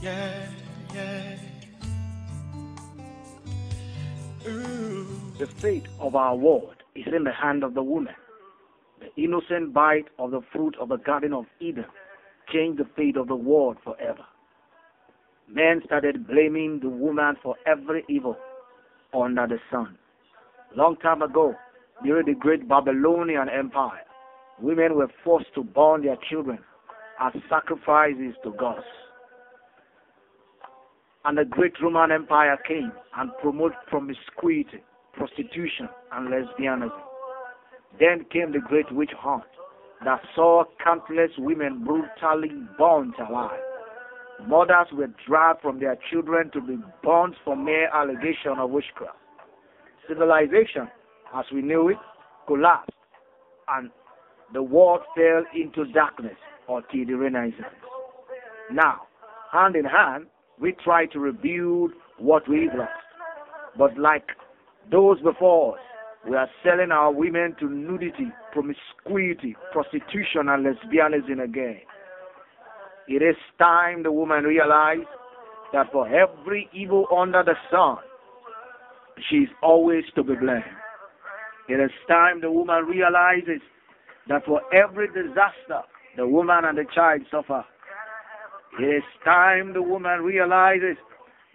Yeah, yeah. Ooh. The fate of our world is in the hand of the woman. The innocent bite of the fruit of the Garden of Eden changed the fate of the world forever. Men started blaming the woman for every evil under the sun. Long time ago, during the great Babylonian Empire, women were forced to burn their children as sacrifices to gods. And the great Roman Empire came and promoted promiscuity, prostitution, and lesbianism. Then came the great witch hunt that saw countless women brutally burnt alive. Mothers were dragged from their children to be burnt for mere allegation of witchcraft. Civilization, as we knew it, collapsed, and the world fell into darkness until the Renaissance. Now, hand in hand, we try to rebuild what we've lost. But like those before us, we are selling our women to nudity, promiscuity, prostitution, and lesbianism again. It is time the woman realized that for every evil under the sun, she is always to be blamed. It is time the woman realizes that for every disaster, the woman and the child suffer. It is time the woman realizes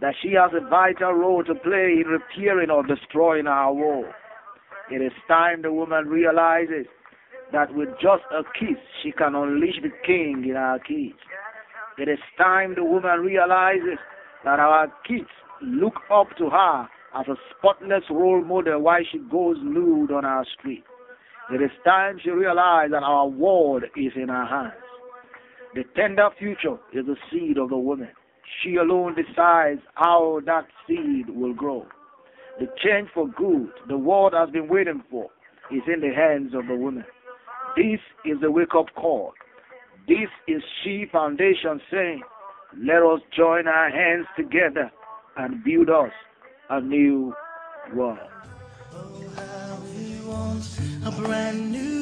that she has a vital role to play in repairing or destroying our world. It is time the woman realizes that with just a kiss, she can unleash the king in our kids. It is time the woman realizes that our kids look up to her as a spotless role model while she goes nude on our street. It is time she realizes that our world is in her hands. The tender future is the seed of the woman. She alone decides how that seed will grow. The change for good the world has been waiting for is in the hands of the woman. This is the wake up call. This is She Foundation saying, let us join our hands together and build us a new world. Oh,